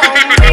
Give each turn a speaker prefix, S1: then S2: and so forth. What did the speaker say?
S1: Oh home.